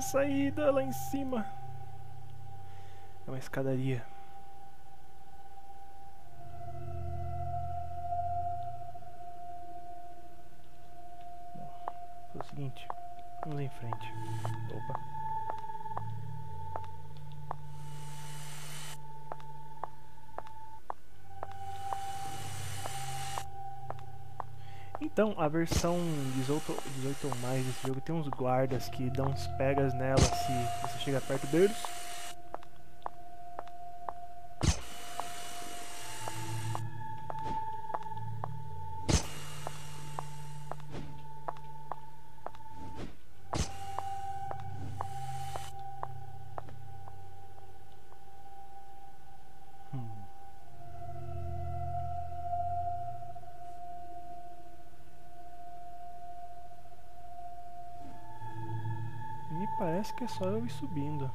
saída lá em cima. É uma escadaria. Bom, é o seguinte. Vamos em frente. Opa. Então, a versão 18, 18 ou mais desse jogo tem uns guardas que dão uns pegas nela se você chega perto deles. Parece que é só eu ir subindo.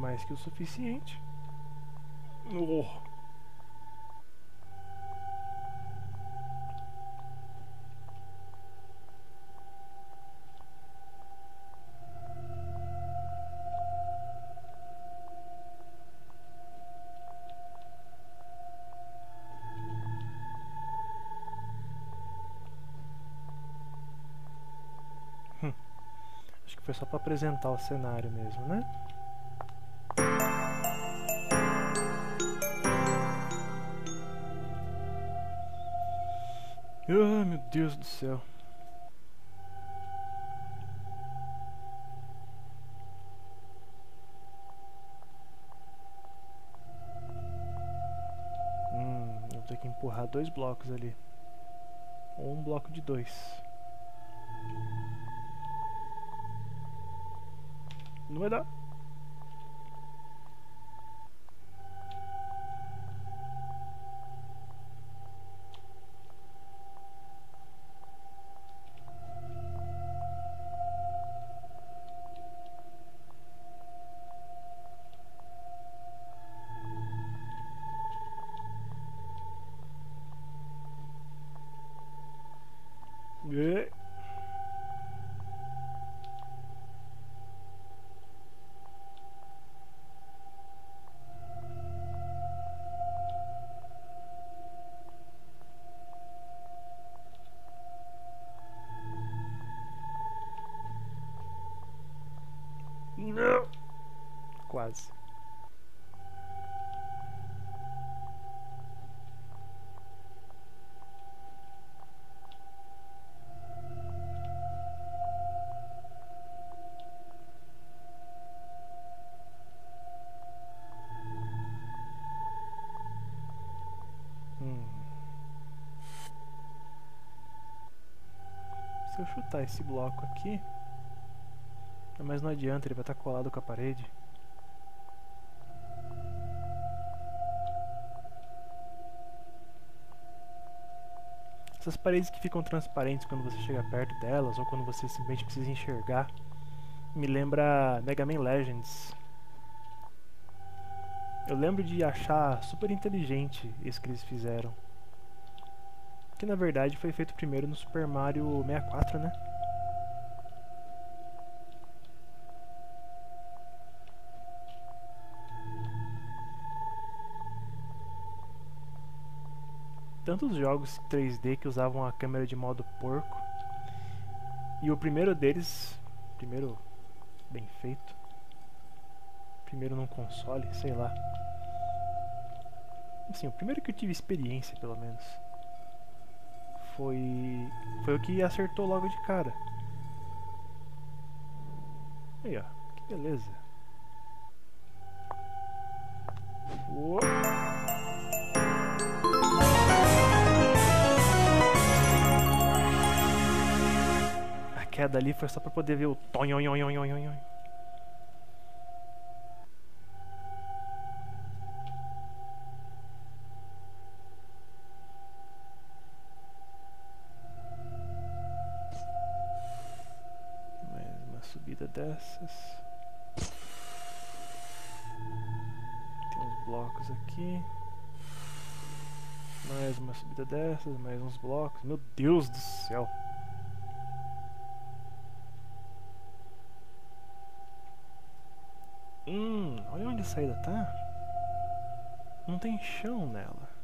Mais que o suficiente. Oh. Acho que foi só para apresentar o cenário mesmo, né? Ah, meu Deus do céu. Hum, vou ter que empurrar dois blocos ali. Ou um bloco de dois. Yeah. Não. Quase. Se eu chutar esse bloco aqui, mas não adianta, ele vai estar colado com a parede. Essas paredes que ficam transparentes quando você chega perto delas, ou quando você simplesmente precisa enxergar, me lembra Mega Man Legends. Eu lembro de achar super inteligente isso que eles fizeram. Que na verdade foi feito primeiro no Super Mario 64, né? tantos jogos 3D que usavam a câmera de modo porco. E o primeiro deles, primeiro bem feito, primeiro num console, sei lá. Assim, o primeiro que eu tive experiência, pelo menos, foi foi o que acertou logo de cara. Aí, ó. Que beleza. Uou. A queda ali foi só pra poder ver o tonhonhonhonhonhonhon. Subida dessas. Tem uns blocos aqui. Mais uma subida dessas, mais uns blocos. Meu Deus do céu. Hum, olha onde a saída tá. Não tem chão nela.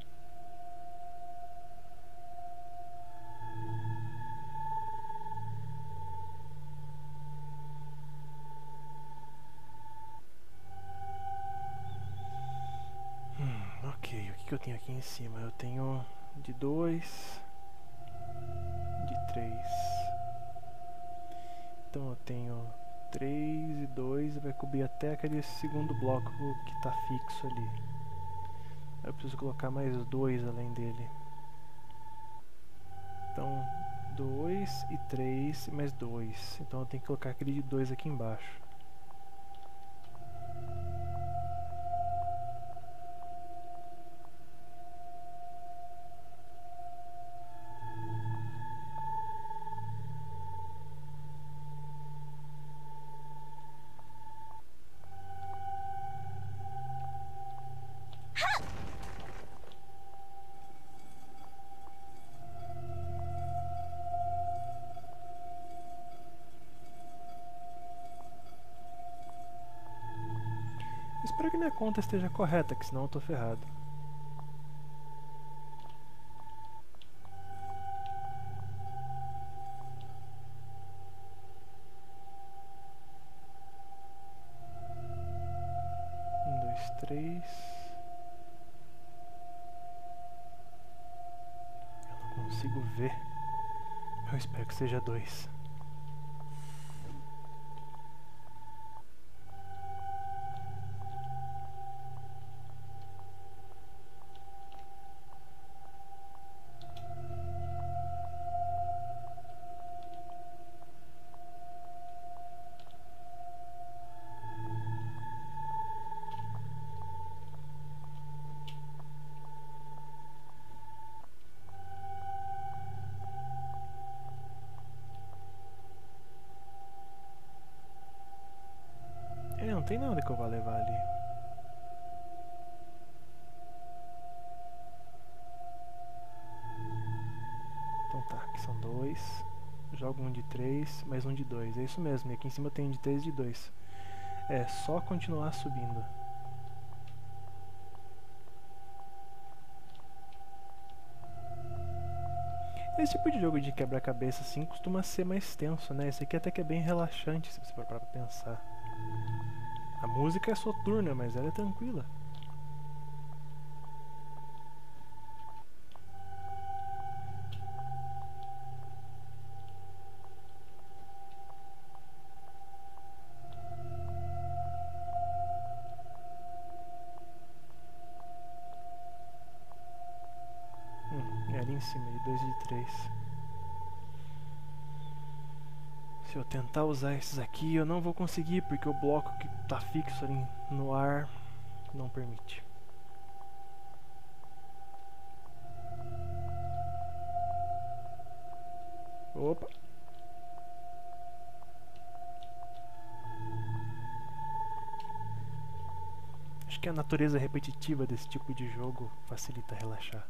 Tenho aqui em cima? Eu tenho de dois, de três. Então eu tenho 3 e 2 vai cobrir até aquele segundo bloco que está fixo ali. Eu preciso colocar mais dois além dele. Então 2 e 3 mais 2. Então eu tenho que colocar aquele de 2 aqui embaixo. Que minha conta esteja correta, que senão eu tô ferrado. Um, dois, três. Eu não consigo ver. Eu espero que seja dois. Tem nada que eu vá levar ali. Então tá, aqui são dois. Jogo um de três, mais um de dois. É isso mesmo, e aqui em cima tem de três e de dois. É só continuar subindo. Esse tipo de jogo de quebra-cabeça assim costuma ser mais tenso, né? Esse aqui até que é bem relaxante, se você for parar pra pensar. A música é soturna, mas ela é tranquila. Hum, ali em cima, de 2 e de 3. Se eu tentar usar esses aqui, eu não vou conseguir, porque o bloco que está fixo ali no ar não permite. Opa! Acho que a natureza repetitiva desse tipo de jogo facilita relaxar.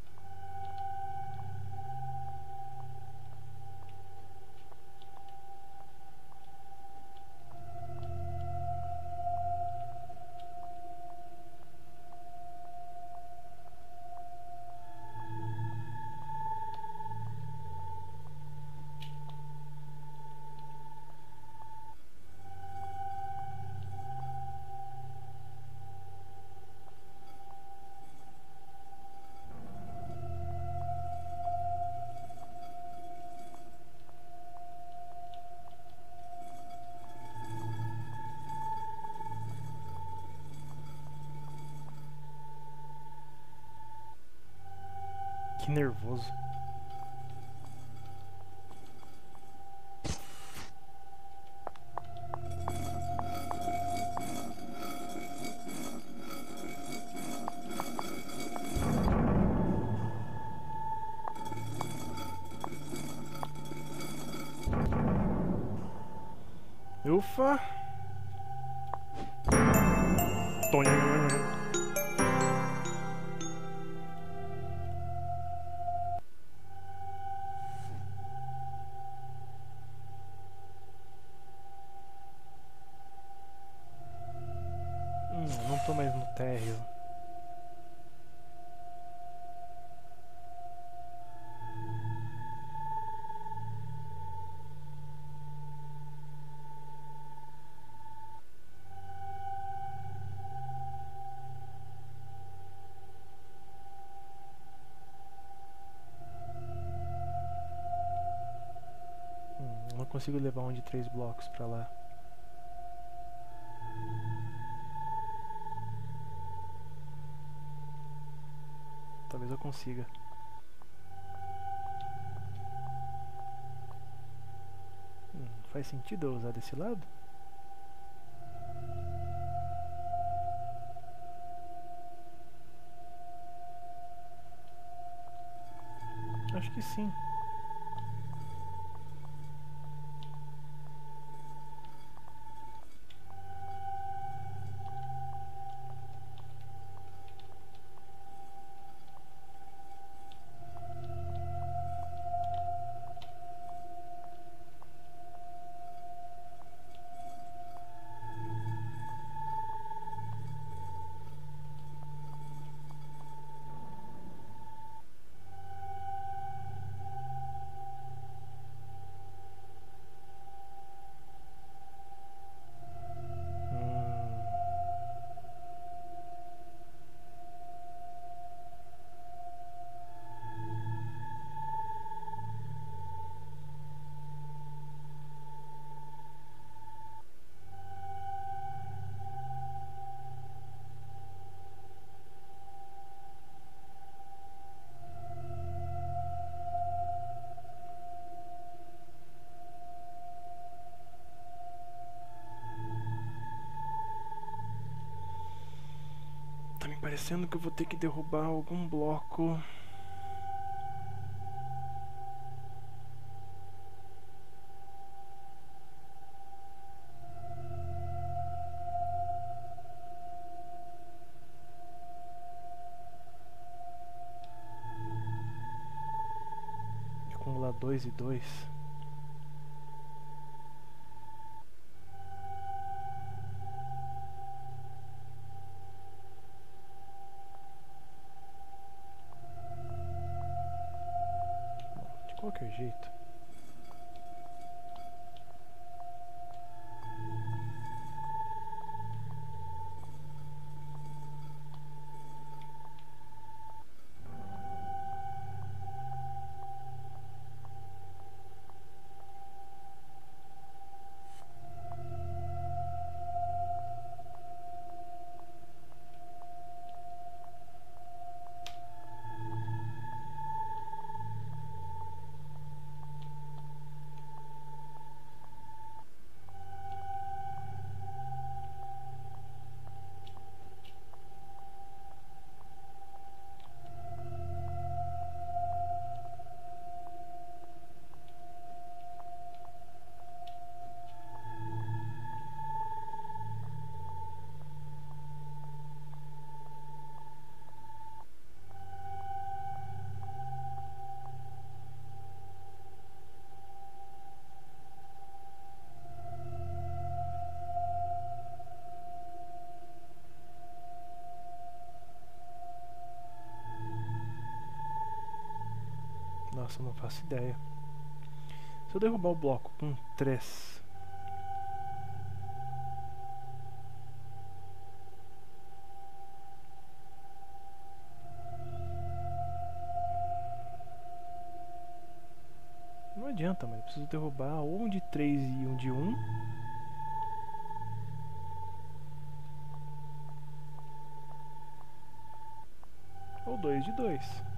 Que nervoso. Não consigo levar um de três blocos pra lá. Talvez eu consiga. Hum, faz sentido eu usar desse lado? Acho que sim. Parecendo que eu vou ter que derrubar algum bloco. Acumular dois e dois. Nossa, não faço ideia. Se eu derrubar o bloco com 3. Não adianta, mas eu preciso derrubar ou um de 3 e um de 1. Ou dois de 2.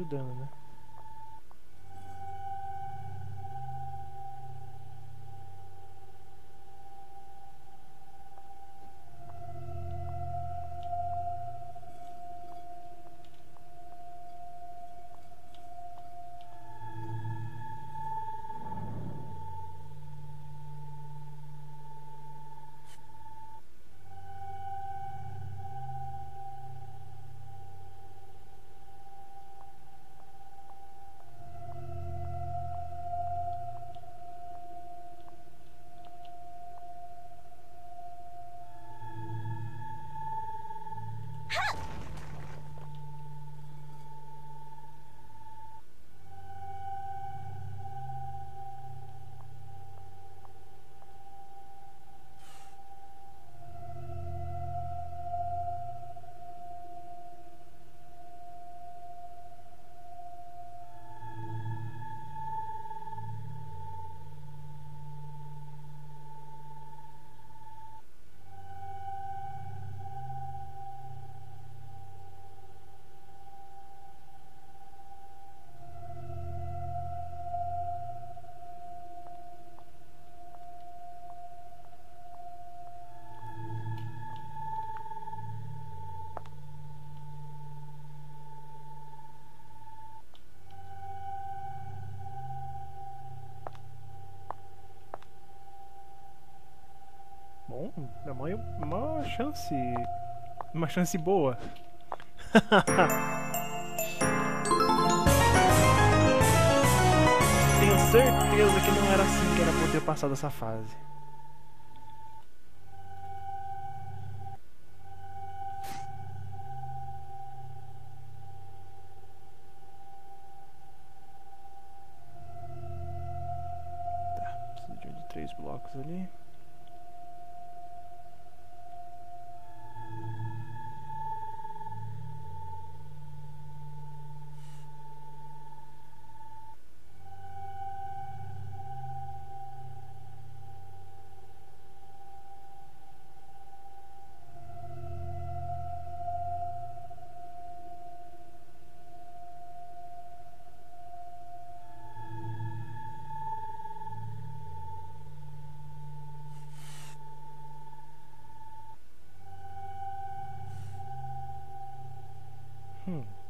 Ajudando, né? Bom, é uma, chance. Uma chance boa. Tenho certeza que não era assim que era pra eu ter passado essa fase. Tá, preciso de um de três blocos ali.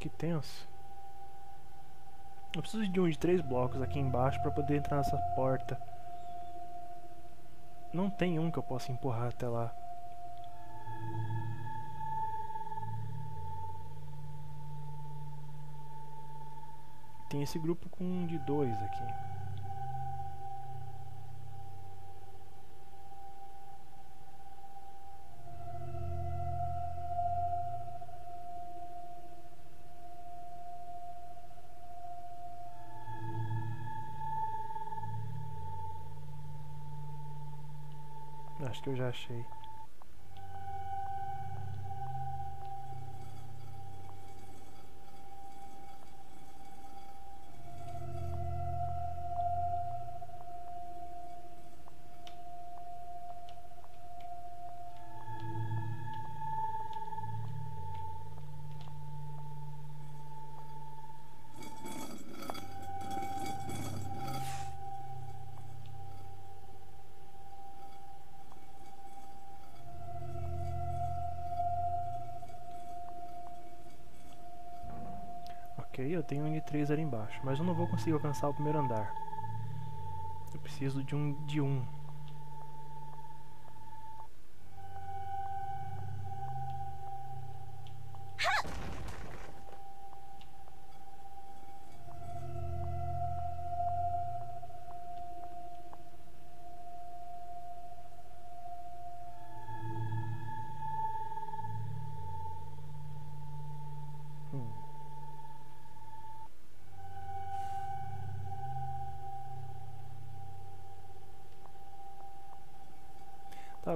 Que tenso. Eu preciso de um de três blocos aqui embaixo para poder entrar nessa porta. Não tem um que eu possa empurrar até lá. Tem esse grupo com um de dois aqui. Acho que eu já achei. Eu tenho um de 3 ali embaixo, mas eu não vou conseguir alcançar o primeiro andar. Eu preciso de um de 1. Um.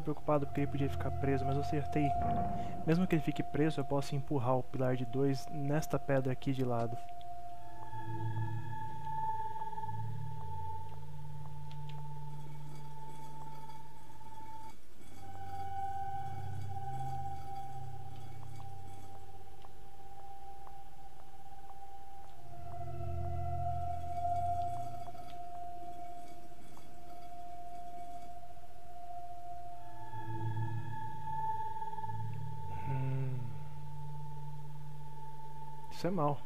Preocupado porque ele podia ficar preso, mas eu acertei. Mesmo que ele fique preso, eu posso empurrar o pilar de 2 nesta pedra aqui de lado. Isso é mal.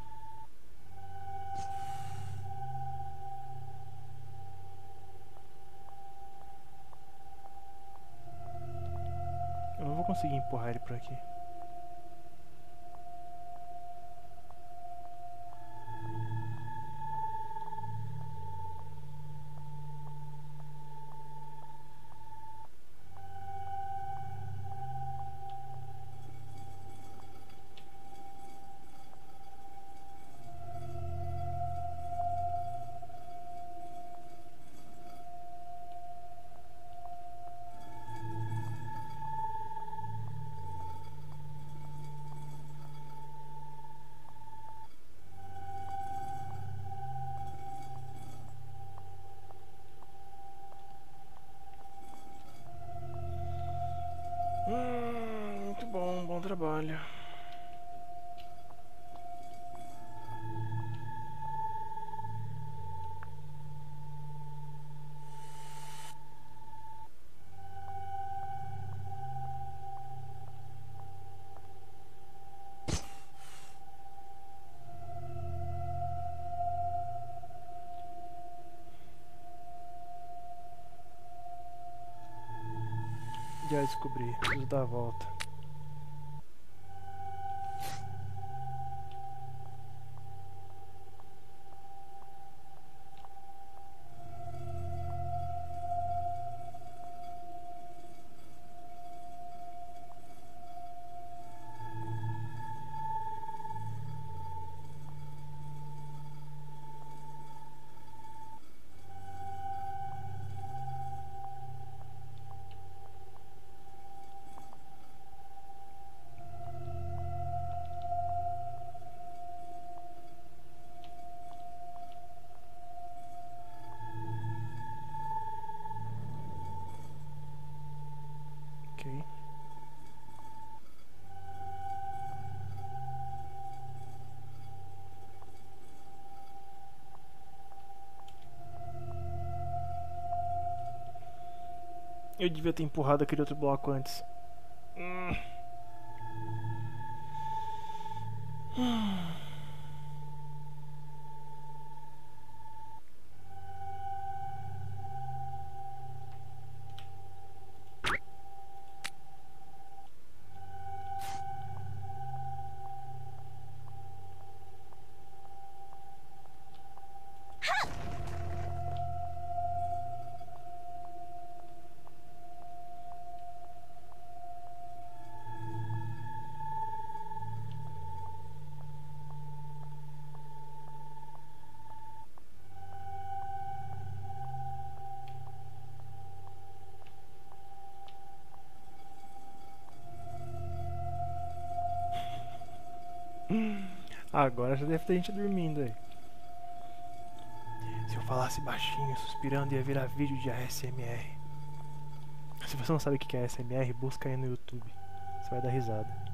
Eu não vou conseguir empurrar ele por aqui. Já descobri, dar a volta. Eu devia ter empurrado aquele outro bloco antes. Agora já deve ter gente dormindo aí. Se eu falasse baixinho, suspirando, ia virar vídeo de ASMR. Se você não sabe o que é ASMR, busca aí no YouTube. Você vai dar risada.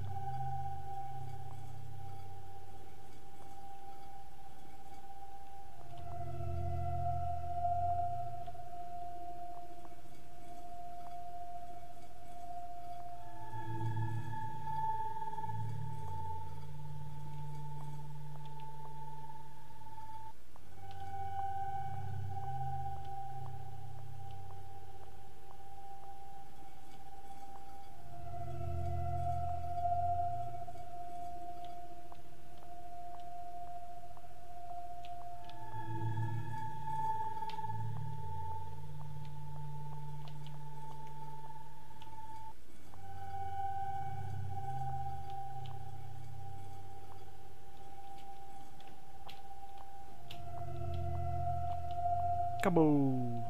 Acabou.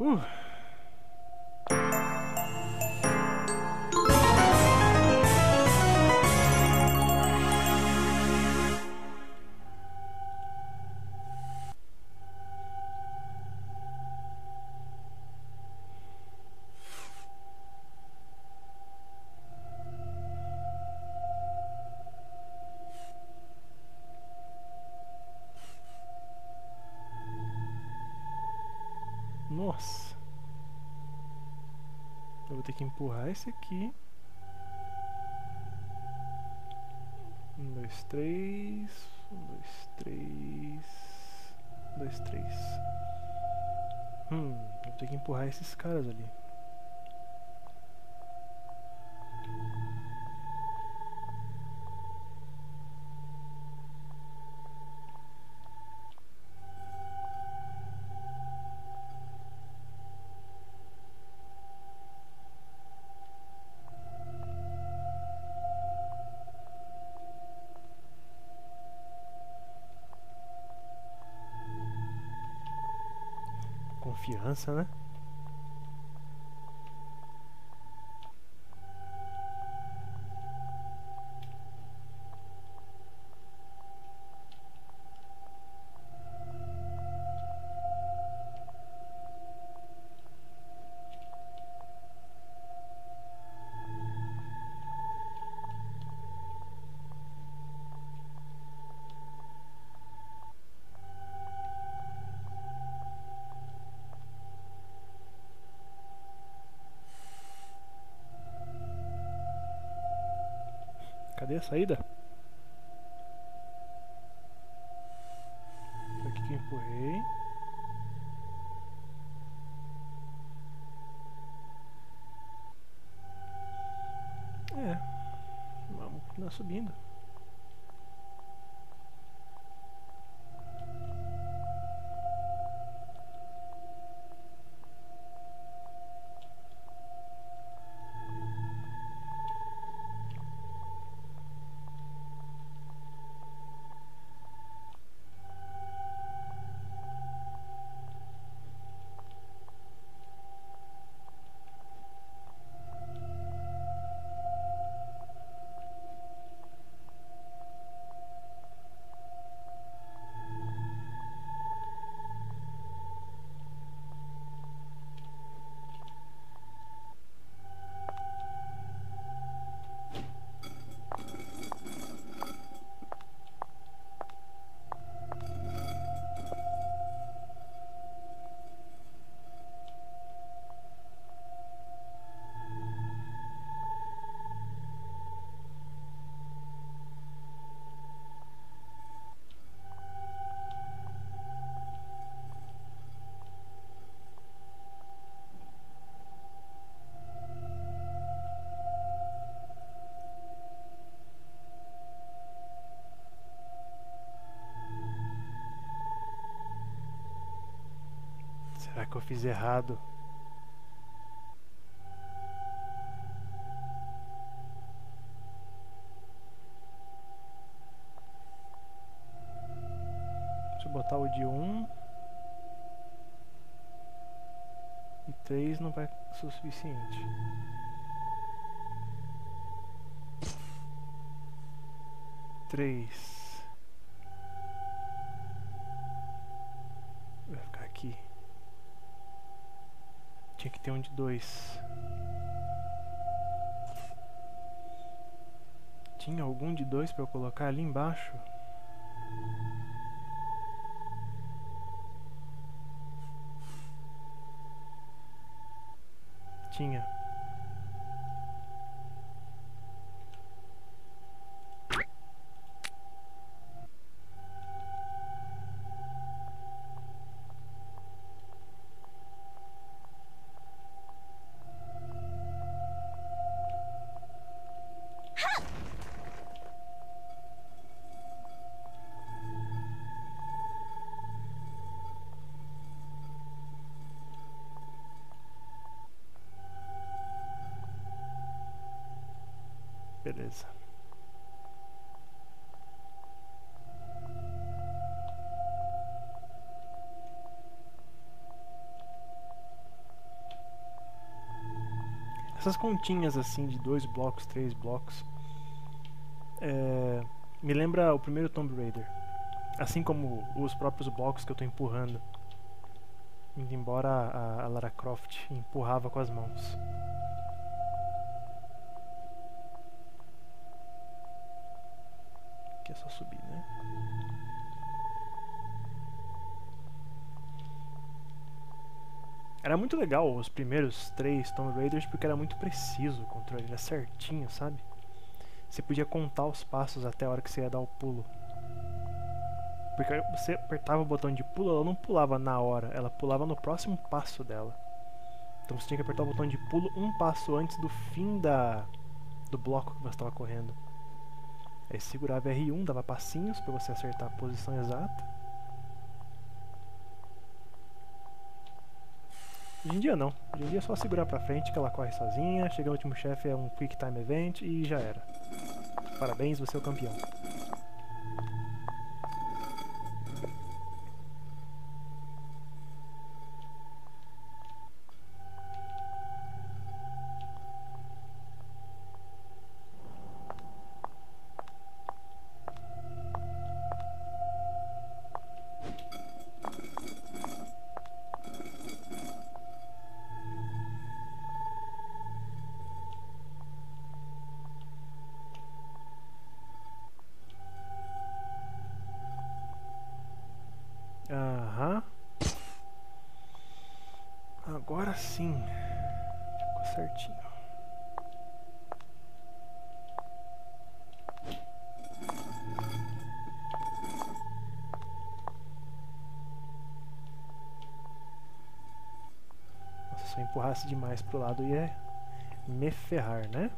Uh. Nossa. Eu vou ter que empurrar esse aqui. dois, três. Um, dois, três. Um, dois, três. Hum, vou ter que empurrar esses caras ali. sana. Cadê a saída? Foi aqui que eu empurrei. É. Vamos continuar subindo. Que eu fiz errado? Deixa eu botar o de 1. Um. E 3 não vai ser o suficiente. Três. Tinha que ter um de dois. Tinha algum de dois pra eu colocar ali embaixo? Essas continhas assim de dois blocos, três blocos, é, me lembra o primeiro Tomb Raider. Assim como os próprios blocos que eu estou empurrando. Indo embora a, a Lara Croft empurrava com as mãos. Muito legal os primeiros três Tomb Raiders porque era muito preciso o controle, era certinho, sabe? você podia contar os passos até a hora que você ia dar o pulo. Porque você apertava o botão de pulo, ela não pulava na hora, ela pulava no próximo passo dela. Então você tinha que apertar o botão de pulo um passo antes do fim da do bloco que você estava correndo. Aí segurava R1, dava passinhos para você acertar a posição exata. Hoje em dia não. Hoje em dia é só segurar pra frente que ela corre sozinha, chega no último chefe, é um Quick Time Event e já era. Parabéns, você é o campeão. Nossa, se eu empurrasse demais pro lado ia me ferrar, né?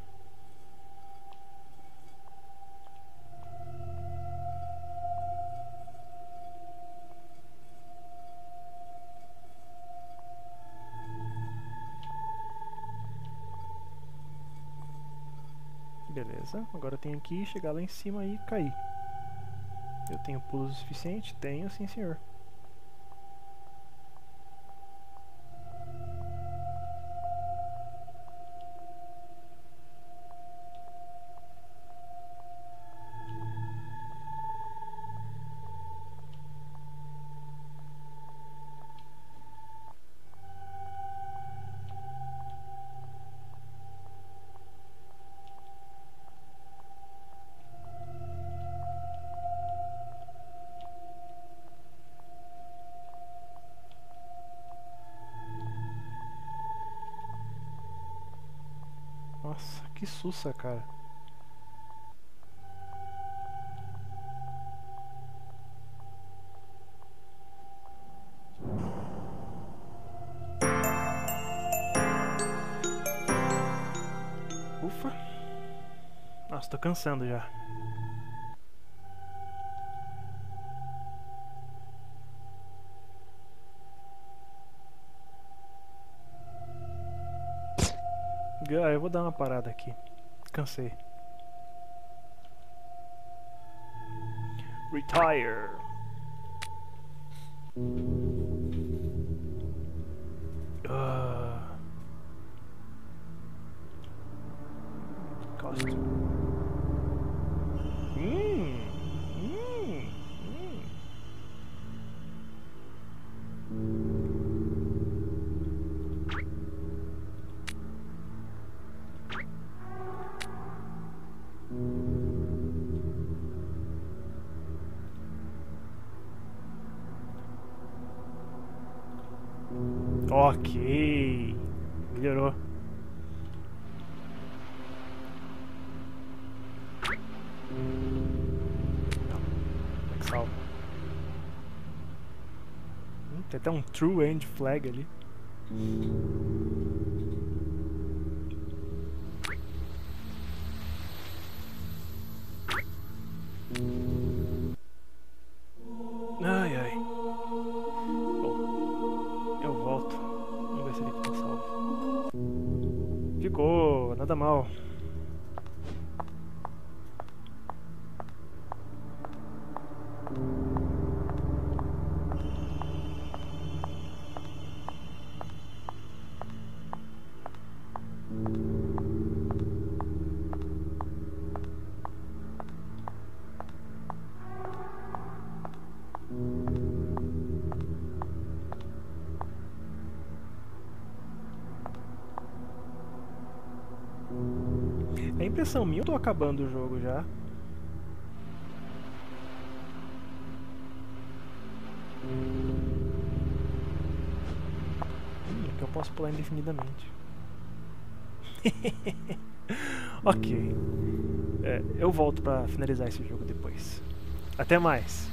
Beleza, agora eu tenho que chegar lá em cima e cair. Eu tenho pulo suficiente? Tenho, sim senhor. Sussa, cara. Ufa. Nossa, tô cansando já. Ah, eu vou dar uma parada aqui. descanser. Retire. Uh. Cost. Tem até um true end flag ali. Ai ai. Bom, eu volto. Vamos ver se ele ficou salvo. Ficou, nada mal. Impressão minha, eu tô acabando o jogo já. Hum, aqui eu posso pular indefinidamente. ok. É, eu volto pra finalizar esse jogo depois. Até mais.